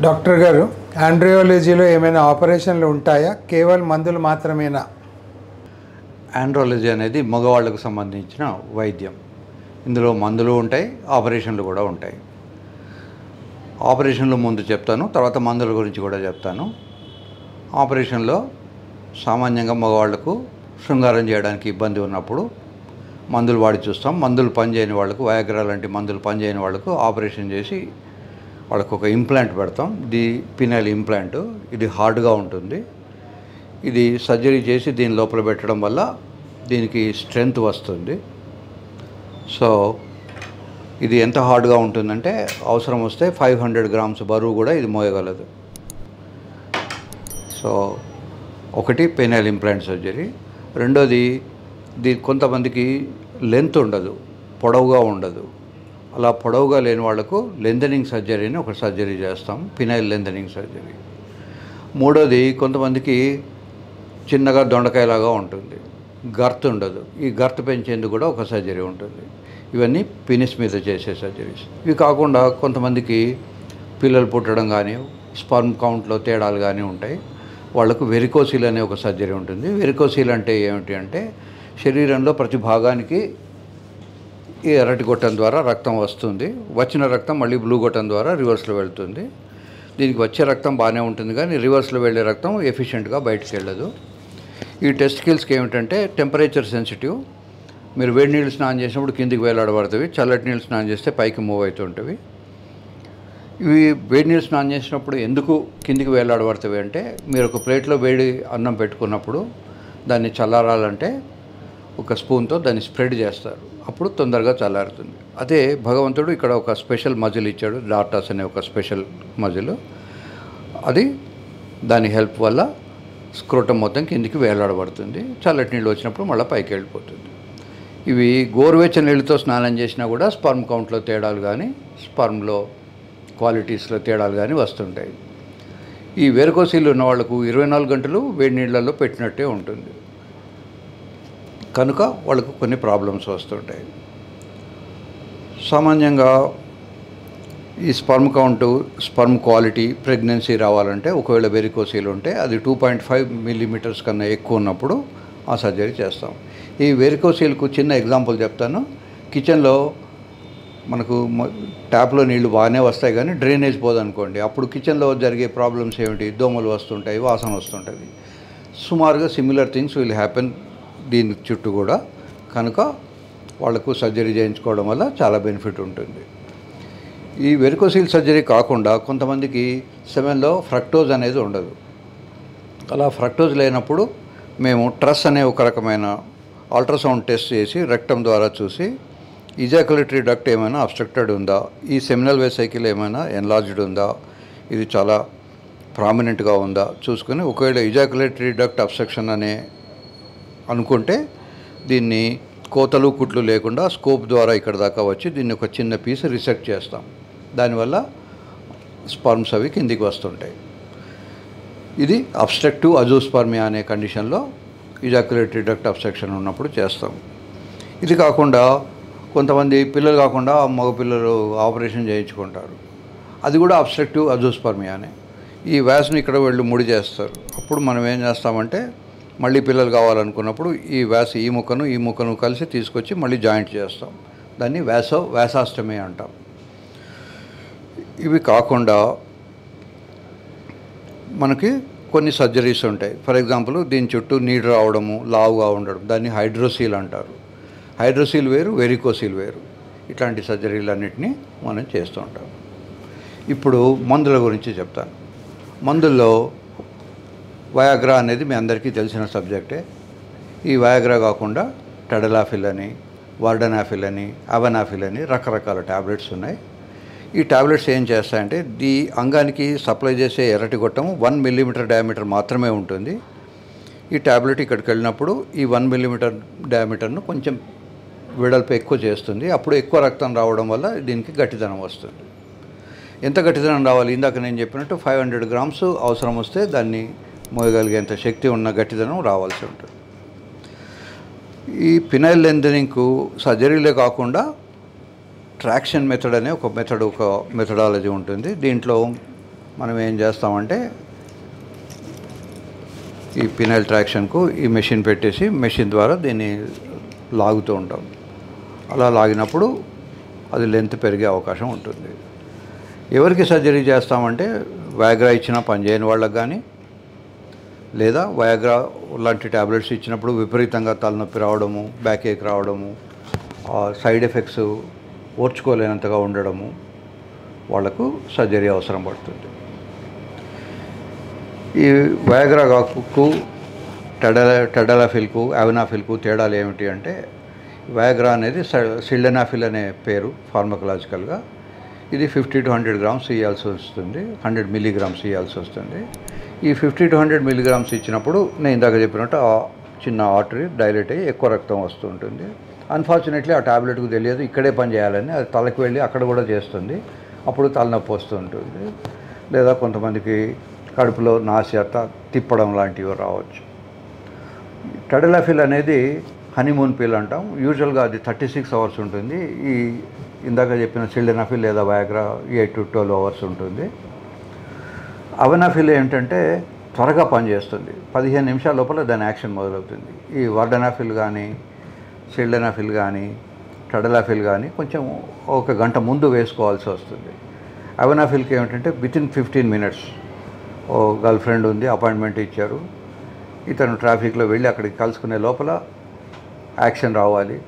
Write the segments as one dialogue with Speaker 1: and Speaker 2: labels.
Speaker 1: Doctor గారు ఆండ్రియాలజీలో ఏమైనా ఆపరేషన్లు ఉంటాయా? కేవలం మందులు మాత్రమేనా?
Speaker 2: ఆండ్రాలజీ అనేది మగవాళ్ళకు సంబంధించిన వైద్యం. ఇందులో మందులు ఉంటాయి ఆపరేషన్లు కూడా ఉంటాయి. ఆపరేషన్లు ముందు చెప్తాను తర్వాత మందుల గురించి కూడా చెప్తాను. ఆపరేషన్లో సామాన్యంగా మగవాళ్ళకు శృంగారం చేయడానికి ఇబ్బంది ఉన్నప్పుడు మందులు వాడి చూస్తాం. మందులు పనిచేయని వాళ్ళకు వయాగ్రా లాంటి మందులు పనిచేయని వాళ్ళకు ఆపరేషన్ చేసి వాళ్ళకు ఒక ఇంప్లాంట్ పెడతాం. The penile implant. ఇది హార్డ్గా ఉంటుంది. ఇది సర్జరీ చేసి దీని లోపల పెట్టడం వల్ల దీనికి స్ట్రెంగ్త్ వస్తుంది. సో ఇది ఎంత హార్డ్గా ఉంటుందంటే అవసరం వస్తే ఫైవ్ హండ్రెడ్ గ్రామ్స్ బరువు కూడా ఇది మోయగలదు. సో ఒకటి పెనల్ ఇంప్లాంట్ సర్జరీ. రెండోది దీ కొంతమందికి లెంత్ ఉండదు పొడవుగా ఉండదు. అలా పొడవుగా లేని వాళ్ళకు లెందనింగ్ సర్జరీ అని ఒక సర్జరీ చేస్తాం పినైల్ లెందనింగ్ సర్జరీ. మూడోది కొంతమందికి చిన్నగా దొండకాయలాగా ఉంటుంది గర్త్ ఉండదు. ఈ గర్త్ పెంచేందుకు కూడా ఒక సర్జరీ ఉంటుంది. ఇవన్నీ పినిస్ మీద చేసే సర్జరీస్. ఇవి కాకుండా కొంతమందికి పిల్లలు పుట్టడం కానీ స్పర్మ్ కౌంట్లో తేడాలు కానీ ఉంటాయి. వాళ్ళకు వెరికోసీల్ అనే ఒక సర్జరీ ఉంటుంది. వెరికోసీల్ అంటే ఏమిటి అంటే శరీరంలో ప్రతి భాగానికి ఈ ఎర్రటి గొట్టం ద్వారా రక్తం వస్తుంది. వచ్చిన రక్తం మళ్ళీ బ్లూ గొట్టం ద్వారా రివర్స్లో వెళ్తుంది. దీనికి వచ్చే రక్తం బాగానే ఉంటుంది కానీ రివర్స్లో వెళ్ళే రక్తం ఎఫిషియెంట్గా బయటికి వెళ్ళదు. ఈ టెస్టికల్స్కి ఏమిటంటే టెంపరేచర్ సెన్సిటివ్. మీరు వేడి నీళ్ళు స్నానం చేసినప్పుడు కిందికి వేలాడబడుతుంది చల్లటి నీళ్ళు స్నానం చేస్తే పైకి మూవ్ అవుతుంటవి. ఇవి వేడి నీళ్ళు స్నానం చేసినప్పుడు ఎందుకు కిందికి వేలాడబడుతుంది అంటే మీరు ఒక ప్లేట్లో వేడి అన్నం పెట్టుకున్నప్పుడు దాన్ని చల్లారాలంటే ఒక స్పూన్తో దాన్ని స్ప్రెడ్ చేస్తారు. అప్పుడు తొందరగా చల్లారుతుంది. అదే భగవంతుడు ఇక్కడ ఒక స్పెషల్ మజిల్ ఇచ్చాడు డాటాస్ అనే ఒక స్పెషల్ మజిల్. అది దాని హెల్ప్ వల్ల స్క్రోటం మొత్తం కిందికి వేలాడబడుతుంది. చల్లటి నీళ్ళు వచ్చినప్పుడు మళ్ళీ పైకి వెళ్ళిపోతుంది. ఇవి గోరువెచ్చని నీళ్ళతో స్నానం చేసినా కూడా స్పర్మ్ కౌంట్లో తేడాలు కానీ స్పర్మ్లో క్వాలిటీస్లో తేడాలు కానీ వస్తుంటాయి. ఈ వెరకోసీలు ఉన్న వాళ్ళకు ఇరవై నాలుగు గంటలు వేడి నీళ్ళల్లో పెట్టినట్టే ఉంటుంది. కనుక వాళ్ళకు కొన్ని ప్రాబ్లమ్స్ వస్తుంటాయి. సామాన్యంగా ఈ sperm count sperm quality pregnancy రావాలంటే ఒకవేళ వెరికోసీలు ఉంటే అది టూ పాయింట్ ఫైవ్ మిల్లీమీటర్స్ కన్నా ఎక్కువ ఉన్నప్పుడు ఆ సర్జరీ చేస్తాం. ఈ వెరికోసీలకు చిన్న ఎగ్జాంపుల్ చెప్తాను. కిచెన్లో మనకు ట్యాప్లో నీళ్ళు బాగానే వస్తాయి కానీ డ్రైనేజ్ పోదనుకోండి. అప్పుడు కిచెన్లో జరిగే ప్రాబ్లమ్స్ ఏమిటి? దోమలు వస్తుంటాయి వాసన వస్తుంటుంది. సుమారుగా సిమిలర్ థింగ్స్ విల్ హ్యాపెన్ దీని చుట్టూ కూడా కనుక వాళ్ళకు సర్జరీ చేయించుకోవడం వల్ల చాలా బెనిఫిట్ ఉంటుంది. ఈ వెరికోసీల్ సర్జరీ కాకుండా కొంతమందికి సెవెన్లో ఫ్రక్టోజ్ అనేది ఉండదు. అలా ఫ్రక్టోజ్ లేనప్పుడు మేము ట్రస్ అనే ఒక రకమైన అల్ట్రాసౌండ్ టెస్ట్ చేసి రక్తం ద్వారా చూసి ఇజాకులేటరీ డక్ట్ ఏమైనా అబ్స్ట్రక్టెడ్ ఉందా? ఈ సెమినల్ వేసైకిల్ ఏమైనా ఎన్లార్జ్డ్ ఉందా? ఇది చాలా ప్రామినెంట్గా ఉందా? చూసుకొని ఒకవేళ ఇజాకులేటరీ డక్ట్ అబ్స్ట్రక్షన్ అనే అనుకుంటే దీన్ని కోతలు కుట్లు లేకుండా స్కోప్ ద్వారా ఇక్కడ దాకా వచ్చి దీన్ని ఒక చిన్న పీస్ రిసెక్ట్ చేస్తాం. దానివల్ల స్పర్మ్స్ అవి కిందికి వస్తుంటాయి. ఇది అబ్స్ట్రక్టివ్ అజోస్పర్మియా అనే కండిషన్లో ఇజాకులేటరీ డక్ట్ అబ్స్ట్రక్షన్ ఉన్నప్పుడు చేస్తాం. ఇది కాకుండా కొంతమంది పిల్లలు కాకుండా మగపిల్లలు ఆపరేషన్ చేయించుకుంటారు. అది కూడా అబ్స్ట్రక్టివ్ అజోస్పర్మియానే. ఈ వ్యాస్ని ఇక్కడ వెళ్ళి ముడి చేస్తారు. అప్పుడు మనం ఏం చేస్తామంటే మళ్ళీ పిల్లలు కావాలనుకున్నప్పుడు ఈ వేస ఈ ముక్కను ఈ ముక్కను కలిసి తీసుకొచ్చి మళ్ళీ జాయింట్ చేస్తాం. దాన్ని వేసవ వేసాష్టమి అంటాం. ఇవి కాకుండా మనకి కొన్ని సర్జరీస్ ఉంటాయి. ఫర్ ఎగ్జాంపుల్ దీని చుట్టూ నీరు రావడము లావుగా ఉండడం దాన్ని హైడ్రోసీల్ అంటారు. హైడ్రోసీల్ వేరు వెరికోసీల్ వేరు. ఇట్లాంటి సర్జరీలన్నింటినీ మనం చేస్తూ ఉంటాం. ఇప్పుడు మందుల గురించి చెప్తాను. మందుల్లో వయాగ్రా అనేది మీ అందరికీ తెలిసిన సబ్జెక్టే. ఈ వయాగ్రా కాకుండా టెడలాఫిల్ అని వార్డనాఫిల్ అని అవనాఫిల్ అని రకరకాల ట్యాబ్లెట్స్ ఉన్నాయి. ఈ ట్యాబ్లెట్స్ ఏం చేస్తాయంటే ఈ అంగానికి సప్లై చేసే ఎర్రటి గొట్టం వన్ మిల్లీమీటర్ డయామీటర్ మాత్రమే ఉంటుంది. ఈ ట్యాబ్లెట్ ఇక్కడికి వెళ్ళినప్పుడు ఈ వన్ మిల్లీమీటర్ డయామీటర్ను కొంచెం వెడల్పు ఎక్కువ చేస్తుంది. అప్పుడు ఎక్కువ రక్తం రావడం వల్ల దీనికి గట్టిదనం వస్తుంది. ఎంత గట్టిదనం రావాలి? ఇందాక నేను చెప్పినట్టు ఫైవ్ హండ్రెడ్ గ్రామ్స్ అవసరం వస్తే దాన్ని మోయగలిగేంత శక్తి ఉన్న గట్టిదనం రావాల్సి ఉంటుంది. ఈ పినైల్ లెంథనింగ్కు సర్జరీలే కాకుండా ట్రాక్షన్ మెథడ్ అనే ఒక మెథడ్ ఒక మెథడాలజీ ఉంటుంది. దీంట్లో మనం ఏం చేస్తామంటే ఈ పినైల్ ట్రాక్షన్కు ఈ మెషిన్ పెట్టేసి మెషిన్ ద్వారా దీన్ని లాగుతూ ఉంటాం. అలా లాగినప్పుడు అది లెంత్ పెరిగే అవకాశం ఉంటుంది. ఎవరికి సర్జరీ చేస్తామంటే వ్యాగ్రా ఇచ్చిన పనిచేయని వాళ్ళకి కానీ లేదా వయాగ్రా లాంటి ట్యాబ్లెట్స్ ఇచ్చినప్పుడు విపరీతంగా తలనొప్పి రావడము బ్యాక్ ఏక్ రావడము సైడ్ ఎఫెక్ట్స్ ఓర్చుకోలేనంతగా ఉండడము వాళ్ళకు సర్జరీ అవసరం పడుతుంది. ఈ వయాగ్రాకు టెడల టెడలాఫిల్కు అవెనాఫిల్కు తేడాలు ఏమిటి అంటే వయాగ్రా అనేది సిల్డెనాఫిల్ అనే పేరు ఫార్మకలాజికల్గా ఇది ఫిఫ్టీ టు హండ్రెడ్ గ్రామ్స్ ఇవ్వాల్సి వస్తుంది హండ్రెడ్ మిల్లీగ్రామ్స్ ఇవ్వాల్సి వస్తుంది. ఈ ఫిఫ్టీ టు హండ్రెడ్ మిల్లీగ్రామ్స్ ఇచ్చినప్పుడు నేను ఇందాక చెప్పినట్టు ఆ చిన్న ఆర్టరీ డైలెట్ అయ్యి ఎక్కువ రక్తం వస్తుంటుంది అన్ఫార్చునేట్లీ ఆ ట్యాబ్లెట్కు తెలియదు. ఇక్కడే పని చేయాలని అది తలకు వెళ్ళి అక్కడ కూడా చేస్తుంది. అప్పుడు తలనొప్పి వస్తూ ఉంటుంది. లేదా కొంతమందికి కడుపులో నాశ్యత తిప్పడం లాంటివి రావచ్చు. టడలాఫిల్ అనేది హనీమూన్ పిల్ అంటాం. యూజువల్గా అది థర్టీ సిక్స్ అవర్స్ ఉంటుంది. ఈ ఇందాక చెప్పిన సిల్డెనాఫిల్ లేదా Viagra eight to twelve hours ఉంటుంది. అవెనాఫిల్ ఏంటంటే త్వరగా పనిచేస్తుంది. పదిహేను నిమిషాల లోపల దాని యాక్షన్ మొదలవుతుంది. ఈ వర్డనాఫిల్ కానీ సిల్డెనాఫిల్ కానీ టడలాఫిల్ కానీ కొంచెం ఒక గంట ముందు వేసుకోవాల్సి వస్తుంది. అవెనాఫిల్కి ఏమిటంటే విత్ ఇన్ ఫిఫ్టీన్ మినిట్స్. ఓ గర్ల్ ఫ్రెండ్ ఉంది అపాయింట్మెంట్ ఇచ్చారు. ఇతను ట్రాఫిక్లో వెళ్ళి అక్కడికి కలుసుకునే లోపల యాక్షన్ రావాలి.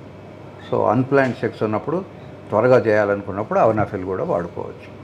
Speaker 2: సో అన్ప్లాన్డ్ సెక్స్ ఉన్నప్పుడు త్వరగా చేయాలనుకున్నప్పుడు అవనాఫిల్ కూడా వాడుకోవచ్చు.